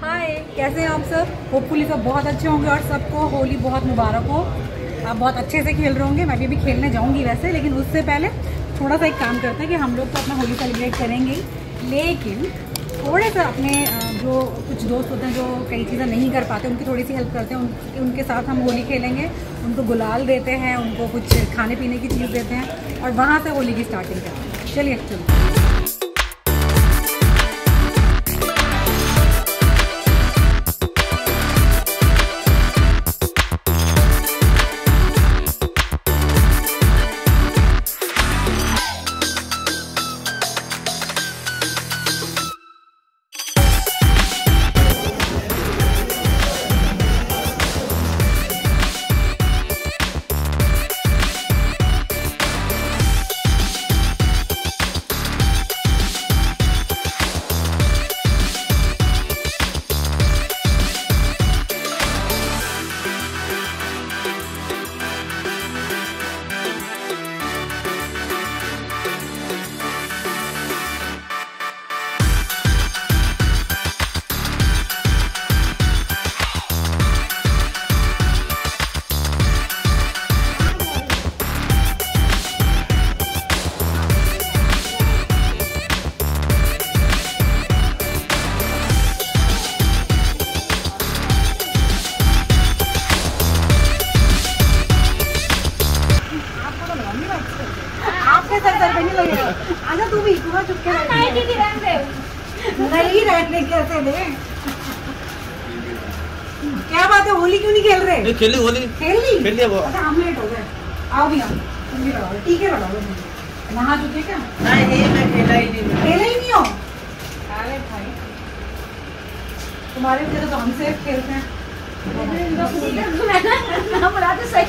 हाय कैसे हैं आप सब? होपफुली सब बहुत अच्छे होंगे और सबको होली बहुत मुबारक हो। आप बहुत अच्छे से खेल रहे होंगे मैं भी अभी खेलने जाऊँगी वैसे लेकिन उससे पहले थोड़ा सा एक काम करते हैं कि हम लोग तो अपना होली सेलिब्रेट करेंगे लेकिन थोड़े से अपने जो कुछ दोस्त होते हैं जो कई चीज़ें नहीं कर पाते उनकी थोड़ी सी हेल्प करते हैं। उन, उनके साथ हम होली खेलेंगे उनको गुलाल देते हैं उनको कुछ खाने पीने की चीज़ देते हैं और वहाँ से होली की स्टार्टिंग करते हैं। चलिए चलो नहीं रहने दे नहीं रहने कैसे दे क्या बात है होली क्यों नहीं खेल रहे नहीं खेली होली। खेल। ली खेल लिया वो। अच्छा हम लेट हो गए आओ भी आओ तुम भी लगाओ टीके लगाओ तुम। नहा चुके क्या? नहीं मैं खेला ही नहीं। खेले ही नहीं हो? अरे भाई। तुम्हारे वजह से तो हमसे खेलते हैं। ना बुला तो सही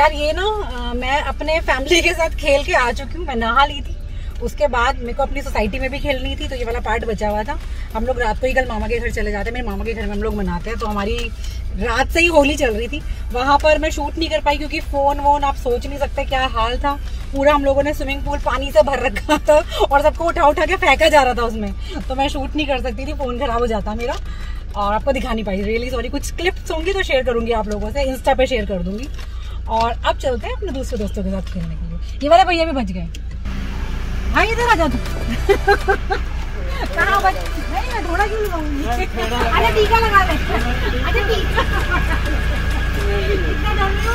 यार ये ना मैं अपने फैमिली के साथ खेल के आ चुकी हूँ, मैं नहा ली थी। उसके बाद मेरे को अपनी सोसाइटी में भी खेलनी थी तो ये वाला पार्ट बचा हुआ था। हम लोग रात को ही कल मामा के घर चले जाते हैं, मेरे मामा के घर में हम लोग मनाते हैं तो हमारी रात से ही होली चल रही थी। वहाँ पर मैं शूट नहीं कर पाई, क्योंकि फ़ोन वोन, आप सोच नहीं सकते क्या हाल था। पूरा हम लोगों ने स्विमिंग पूल पानी से भर रखा था और सबको उठा उठा के फेंका जा रहा था उसमें। तो मैं शूट नहीं कर सकती थी फ़ोन खराब हो जाता मेरा। और आपको दिखा नहीं पाई। रियली सॉरी कुछ क्लिप्स होंगी तो शेयर करूँगी आप लोगों से इंस्टा पे शेयर कर दूँगी। और अब चलते हैं अपने दूसरे दोस्तों के साथ खेलने के लिए। ये वाले भैया भी बच गए। भाई इधर आ जाओ। तुम कहाँ बच नहीं मैं थोड़ा क्यों लगाऊँगी अच्छा टीका लगा ले। अच्छा टीका। इतना डर रही हो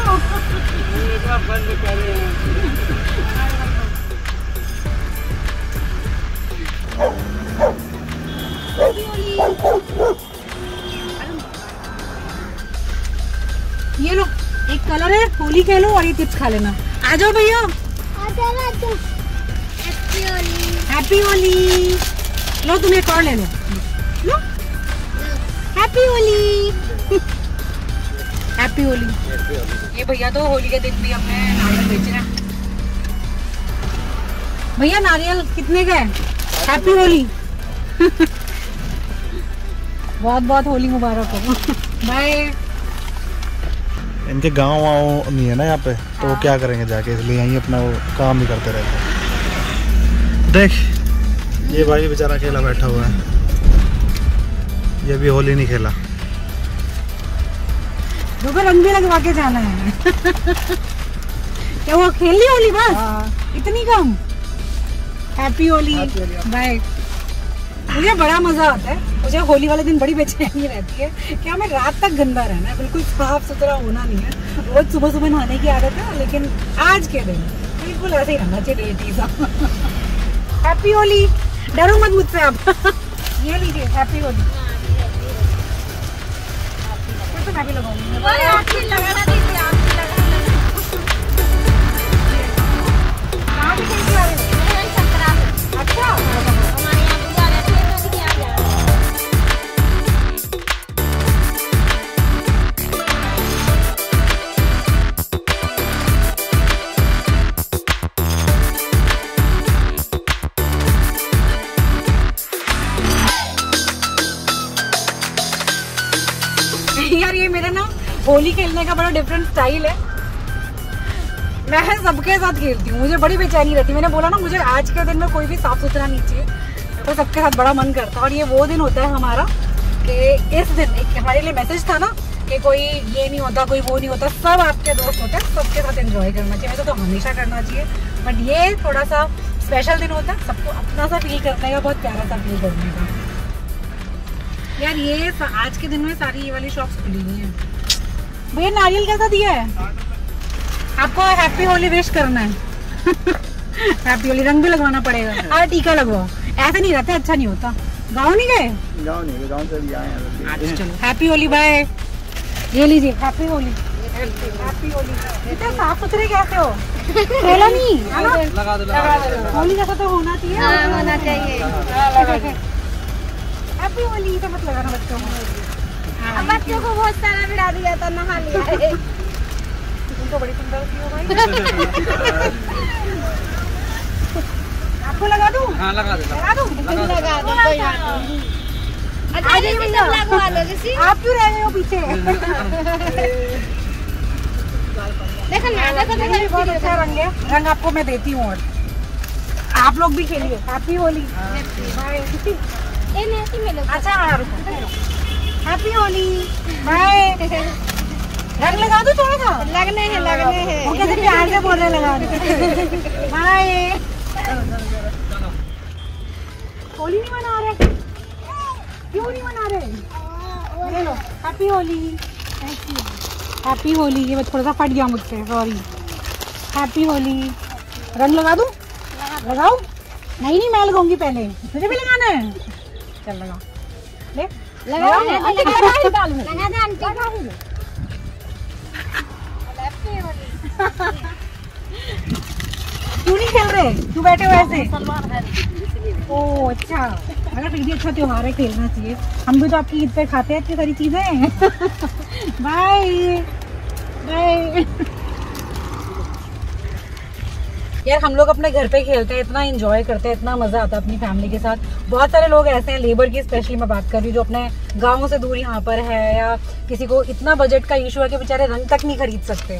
है होली खेलो और ये चिप्स खा लेना। आ जाओ भैया। हैप्पी होली हैप्पी होली लो तुम एक और ले लो। लो। हैप्पी होली हैप्पी होली ये भैया तो होली के दिन भी अपने नारियल बेच रहे हैं। भैया नारियल कितने का है? हैप्पी होली बहुत बहुत होली मुबारक हो। बाय इनके गाँव वाँव नहीं है ना यहाँ पे तो वो क्या करेंगे जाके इसलिए यहीं अपना वो काम ही करते रहते हैं। देख ये भाई बेचारा अकेला बैठा हुआ है। ये भी होली नहीं खेला। रंग भी लगवा के जाना है। क्या वो खेल ली होली बस? इतनी कम? हैप्पी होली। बाय मुझे बड़ा मज़ा आता है। मुझे होली वाले दिन बड़ी बेचैनी रहती है। कि हमें रात तक गंदा रहना है? बिल्कुल साफ़ सुथरा होना नहीं है। रोज सुबह सुबह नहाने की आदत है, लेकिन आज के दिन बिल्कुल ऐसे ही रहना चाहिए सा हैप्पी होली। डरो मत मुझसे आप। ये लीजिए, हैप्पी होली। तो अरे होली खेलने का बड़ा डिफरेंट स्टाइल है। मैं सबके साथ खेलती हूँ, मुझे बड़ी बेचैनी रहती मैंने बोला ना, मुझे आज के दिन में कोई भी साफ़ सुथरा नहीं चाहिए। तो सबके साथ बड़ा मन करता और ये वो दिन होता है हमारा कि इस दिन एक हमारे लिए मैसेज था ना कि कोई ये नहीं होता, कोई वो नहीं होता, सब आपके दोस्त होते हैं, सबके साथ एंजॉय करना चाहिए। वैसे तो हमेशा करना चाहिए बट ये थोड़ा सा स्पेशल दिन होता है, सबको अपना सा फील करने का बहुत प्यारा सा फील करने का यार ये आज के दिन में सारी ये वाली शॉप्स खुली हुई हैं। भैया नारियल कैसा दिया है? आपको हैप्पी होली विश करना है। हैप्पी होली रंग भी लगवाना पड़ेगा। हाँ टीका लगवाओ। ऐसा नहीं रहता अच्छा नहीं होता। गाँव नहीं गए? गाँव नहीं गाँव से भी आए हैं चलो। हैप्पी होली बाय ये लीजिए हैप्पी होली हैप्पी होली साफ़ सुथरे कैसे हो? खेला नहीं लगा दो होली जैसा तो होना चाहिए। हाँ होना चाहिए। हैप्पी होली तो मत लगाना बच्चों। को अब बच्चों को बहुत सारा बिड़ा दिया था नहा लिया है। तुम तो बड़ी सुंदर हो भाई। आपको लगा दूँ? हाँ लगा दो लगा दूँ? लगा दो। कोई बात नहीं। अच्छा ऋषि सब लगवा लो ऋषि आप क्यों रह गए हो पीछे? देखो ना देखो बहुत अच्छा रंग है। रंग आपको मैं देती हूँ और आप लोग भी खेलिए। हैप्पी होली। बाय ये नहीं मिलो अच्छा हाँ रुको। हैप्पी होली बाय रंग लगा दो थोड़ा सा लगने हैं लगने वो हैं कैसे प्यार से बोल रहे लगा दो बाय होली नहीं मना रहे क्यों नहीं मना रहे ले लो हैप्पी होली हैप्पी होली ये बस थोड़ा सा फट गया मुझसे सॉरी हैप्पी होली रंग लगा दूँ लगाओ नहीं नहीं मैं लगाऊँगी पहले तुझे भी लगाना है चल लगा लगा लगा दे। डाल में। लगा क्यों नहीं खेल रहे? तू बैठे ऐसे? ओ अच्छा। अगर फिर भी अच्छा त्योहार है खेलना चाहिए। हम भी तो आपकी ईद पे खाते हैं इतनी सारी चीज़ें। बाय। बाय। यार, हम लोग अपने घर पे खेलते हैं, इतना एंजॉय करते हैं, इतना मज़ा आता है अपनी फैमिली के साथ। बहुत सारे लोग ऐसे हैं लेबर की स्पेशली मैं बात कर रही हूँ, जो अपने गाँव से दूर यहाँ पर है, या किसी को इतना बजट का इशू है कि बेचारे रंग तक नहीं खरीद सकते।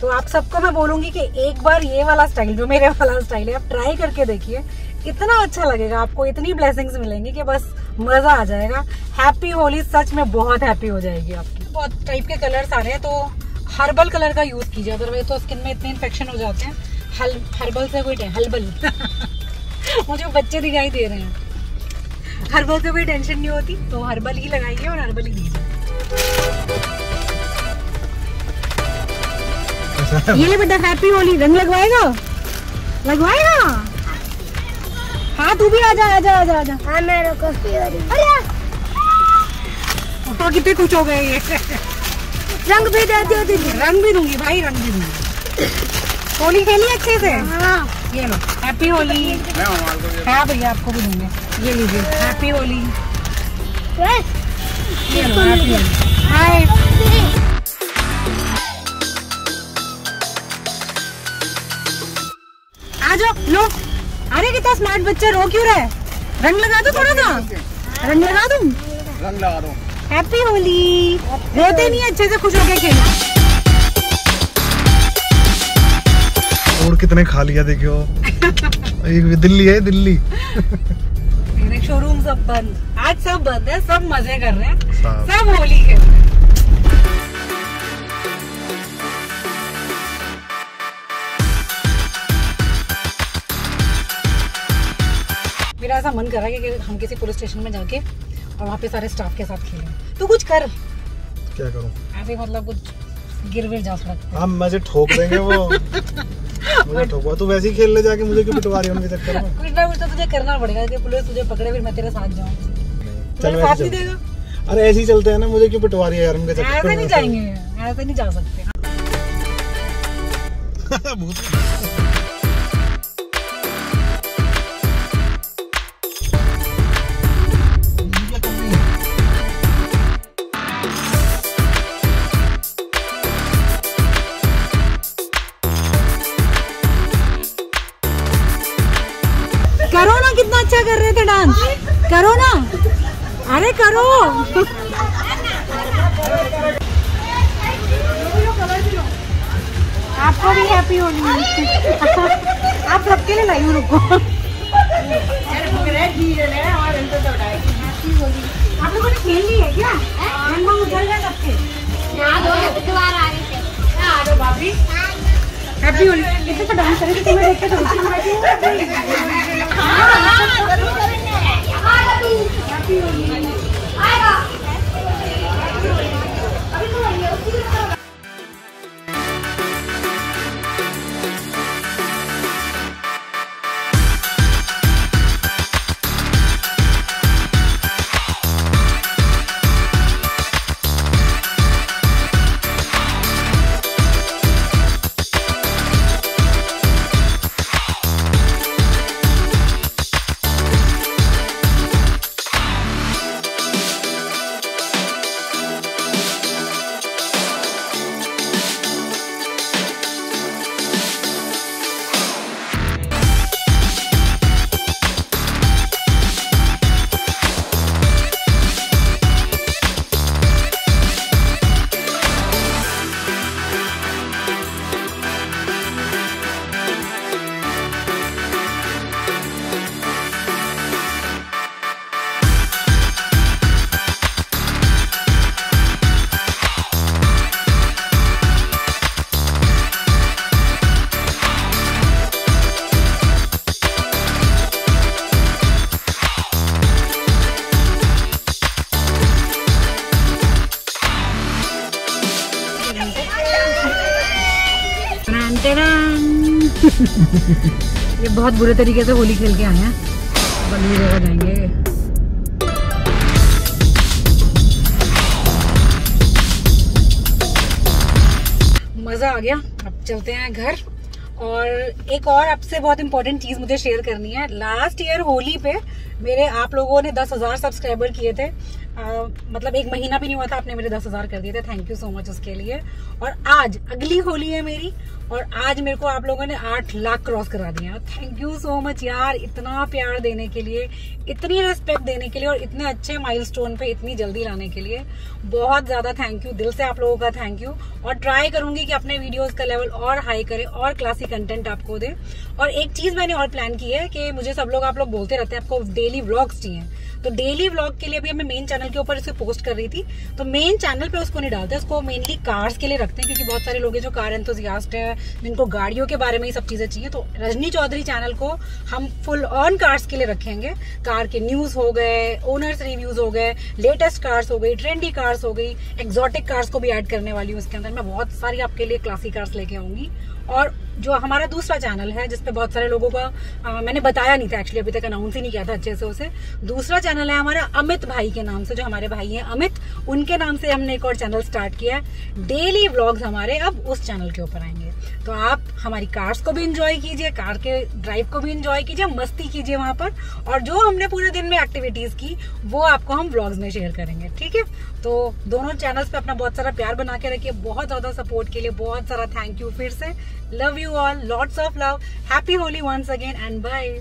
तो आप सबको मैं बोलूँगी कि एक बार ये वाला स्टाइल जो मेरे वाला स्टाइल है, आप ट्राई करके देखिए। इतना अच्छा लगेगा, आपको इतनी ब्लेसिंग्स मिलेंगी कि बस मज़ा आ जाएगा। हैप्पी होली सच में बहुत हैप्पी हो जाएगी आपकी। बहुत टाइप के कलर्स आ रहे हैं तो हर्बल कलर का यूज़ कीजिए। अदरवाइज़ तो स्किन में इतने इन्फेक्शन हो जाते हैं हल हर्बल से कोई हलबल। मुझे बच्चे दिखाई दे रहे हैं। हर्बल से कोई टेंशन नहीं होती तो हर्बल ही लगाइए और हर्बल ही दीजिए। ये ले बेटा हैप्पी होली। रंग लगवाएगा? लगवाएगा? हाँ तू भी आजा आजा आजा आजा हाँ मैं रुको अरे! तो कितने खुश हो गए ये। रंग भी दे दियो दीदी। रंग भी दूँगी भाई रंग भी दूँगी। होली खेली अच्छे से? हाँ। ये लो हैप्पी होली। हाँ। भैया आपको भी दूँगे। ये लीजिए हैप्पी होली। ये लो हैप्पी हाय आ जाओ लो। अरे कितना स्मार्ट बच्चा रो क्यों रहा है? रंग लगा दो थोड़ा सा। रंग लगा दूँ? रंग लगा दो। हैप्पी होली। रोते नहीं अच्छे से खुश होके खेलो। और कितने खा लिया देखियो एक दिल्ली है दिल्ली। मेरे शोरूम सब बंद। आज सब बंद है सब मज़े कर रहे हैं। सब होली खेल रहे हैं। मेरा ऐसा मन कर रहा है कि हम किसी पुलिस स्टेशन में जाके और वहाँ पे सारे स्टाफ के साथ खेलें। तो कुछ कर। क्या करूँ? ऐसे मतलब कुछ गिर भी जा सकते हम मुझे ठोक देंगे वो। मुझे ठोको तू वैसे ही खेलने जाके मुझे क्यों पिटवा रही है उनके चक्कर में? कुछ ना कुछ तो तुझे करना पड़ेगा कि पुलिस तुझे पकड़े फिर मैं तेरे साथ जाऊँ। चल मैं साथ नहीं देगा। अरे ऐसे ही चलते हैं ना मुझे क्यों पिटवा रही है यार उनके चक्कर में ऐसे। नहीं जाएँगे ऐसे नहीं जा सकते। आप सबके लिए लाई हूँ रुको आप लोगों ने खेल ली है क्या रंग उधर गए सबके हैप्पी होली इतने तो डांस करें तो तुम्हें देख के तो खुशी हो बैठी हूँ। ये बहुत बुरे तरीके से होली खेल के आए हैं। अब जगह जाएँगे। मज़ा आ गया। अब चलते हैं घर। और एक और आपसे बहुत इंपॉर्टेंट चीज़ मुझे शेयर करनी है। लास्ट ईयर होली पे मेरे आप लोगों ने दस हज़ार सब्सक्राइबर किए थे। मतलब एक महीना भी नहीं हुआ था, आपने मेरे दस हज़ार कर दिए थे। थैंक यू सो मच उसके लिए। और आज, अगली होली है मेरी, और आज मेरे को आप लोगों ने आठ लाख क्रॉस करा दिया थैंक यू सो मच यार, इतना प्यार देने के लिए, इतनी रिस्पेक्ट देने के लिए, और इतने अच्छे माइलस्टोन पे इतनी जल्दी लाने के लिए। बहुत ज़्यादा थैंक यू दिल से आप लोगों का थैंक यू और ट्राई करूँगी कि अपने वीडियोज़ का लेवल और हाई करे, और क्लासिक कंटेंट आपको दे। और एक चीज़ मैंने और प्लान की है कि मुझे सब लोग, आप लोग बोलते रहते हैं, आपको डेली व्लॉग्स चाहिए। तो डेली व्लॉग के लिए भी मैं मेन चैनल के ऊपर इसे पोस्ट कर रही थी। तो मेन चैनल पे उसको नहीं डालते, उसको मेनली कार्स के लिए रखते हैं, क्योंकि बहुत सारे लोग हैं जो कार एंथुजियास्ट है, जिनको गाड़ियों के बारे में ही सब चीज़ें चाहिए। तो रजनी चौधरी चैनल को हम फुल ऑन कार्स के लिए रखेंगे। कार के न्यूज़ हो गए ओनर्स रिव्यूज़ हो गए लेटेस्ट कार्स हो गई ट्रेंडी कार्स हो गई एक्सोटिक कार्स को भी ऐड करने वाली हूँ उसके अंदर। मैं बहुत सारी आपके लिए क्लासी कार्स लेके आऊँगी। और जो हमारा दूसरा चैनल है, जिसपे बहुत सारे लोगों का मैंने बताया नहीं था एक्चुअली अभी तक अनाउंस ही नहीं किया था अच्छे से उसे। दूसरा चैनल है हमारा अमित भाई के नाम से, जो हमारे भाई हैं अमित, उनके नाम से हमने एक और चैनल स्टार्ट किया है। डेली व्लॉग्स हमारे अब उस चैनल के ऊपर आएँगे। तो आप हमारी कार्स को भी इंजॉय कीजिए कार के ड्राइव को भी इंजॉय कीजिए, मस्ती कीजिए वहाँ पर। और जो हमने पूरे दिन में एक्टिविटीज़ की, वो आपको हम व्लॉग्स में शेयर करेंगे, ठीक है? तो दोनों चैनल्स पे अपना बहुत सारा प्यार बना के रखिए, बहुत ज़्यादा सपोर्ट के लिए बहुत सारा थैंक यू फिर से। Love you all lots of love happy Holi once again and bye